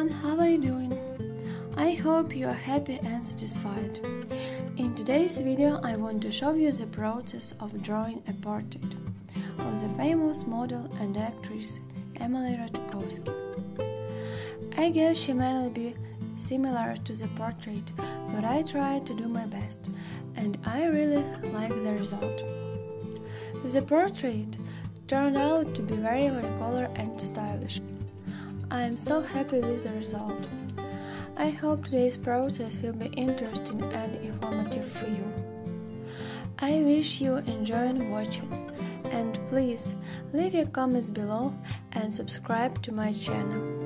Everyone, how are you doing? I hope you are happy and satisfied. In today's video I want to show you the process of drawing a portrait of the famous model and actress Emily Ratajkowski. I guess she may be similar to the portrait, but I tried to do my best and I really like the result. The portrait turned out to be very watercolor and stylish. I am so happy with the result. I hope today's process will be interesting and informative for you. I wish you enjoy watching and please leave your comments below and subscribe to my channel.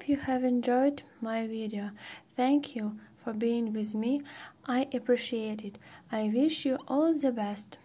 Hope you have enjoyed my video. Thank you for being with me. I appreciate it. I wish you all the best.